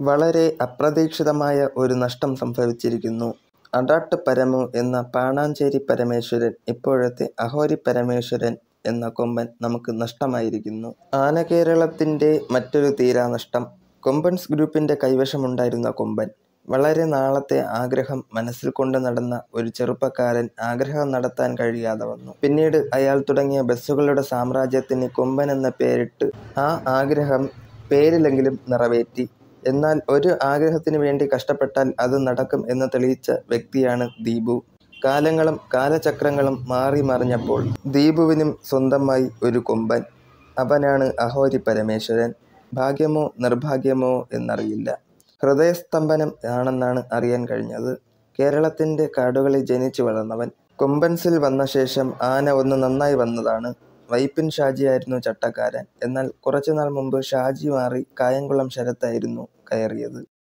വളരെ അപ്രതീക്ഷിതമായ ഒരു നഷ്ടം സംഭവിച്ചിരിക്കുന്നു. അടാട്ട് പരമു എന്ന പാണാഞ്ചേരി പരമേശ്വരൻ, ഇപ്പോഴത്തെ അഹോരി പരമേശ്വരൻ എന്ന കൊമ്പൻ നമുക്ക് നഷ്ടമായിരിക്കുന്നു. ആനകേരളത്തിന്റെ മറ്റൊരു തീരാനഷ്ടം. കൊമ്പൻസ് ഗ്രൂപ്പിന്റെ കൈവശമുണ്ടായിരുന്ന കൊമ്പൻ. വളരെ നാളത്തെ ആഗ്രഹം മനസ്സിൽ കൊണ്ട് നടന്ന ഒരു ചെറുപ്പക്കാരൻ ആഗ്രഹം നടത്താൻ കഴിയാതെ വന്നു. പിന്നീട് അയാൾ തുടങ്ങിയ ബസ്സുകളുടെ സാമ്രാജ്യത്തിന് കൊമ്പൻ എന്ന പേരിട്ട് ആ ആഗ്രഹം പേരിലെങ്കിലും നിറവേറ്റി. എന്നാൽ ഒരു ആഗ്രഹത്തിനു വേണ്ടി കഷ്ടപ്പെട്ടാൽ അത് നടക്കും എന്ന് തെളിയിച്ച വ്യക്തിയാണ് ദീപു. കാലങ്ങളും കാലചക്രങ്ങളും മാറി മറിഞ്ഞപ്പോൾ ദീപുവിനും സ്വന്തമായി ഒരു കൊമ്പൻ. അവനാണ് അഹോരി പരമേശ്വരൻ. ഭാഗ്യമോ നിർഭാഗ്യമോ എന്നറിയില്ല. ഹൃദയസ്തംഭനം ആണെന്നാണ് അറിയാൻ കഴിഞ്ഞത്. കേരളത്തിന്റെ കാടുകളിൽ ജനിച്ചു വളർന്നവൻ. കൊമ്പൻസിൽ വന്ന ശേഷം ആന ഒന്ന് നന്നായി വന്നതാണ്. വൈപ്പിൻ ഷാജിയായിരുന്നു ചട്ടക്കാരൻ. എന്നാൽ കുറച്ചുനാൾ മുമ്പ് ഷാജി മാറി കായംകുളം ശരത്തായിരുന്നു കയറിയത്.